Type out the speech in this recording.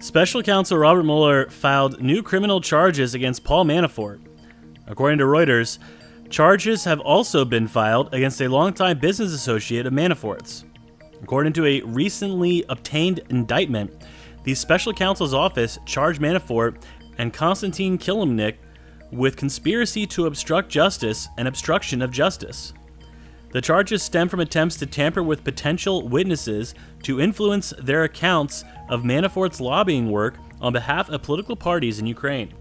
Special counsel Robert Mueller filed new criminal charges against Paul Manafort. According to Reuters, charges have also been filed against a longtime business associate of Manafort's. According to a recently obtained indictment, the special counsel's office charged Manafort and Konstantin Kilimnik with conspiracy to obstruct justice and obstruction of justice. The charges stem from attempts to tamper with potential witnesses to influence their accounts of Manafort's lobbying work on behalf of political parties in Ukraine.